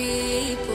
people.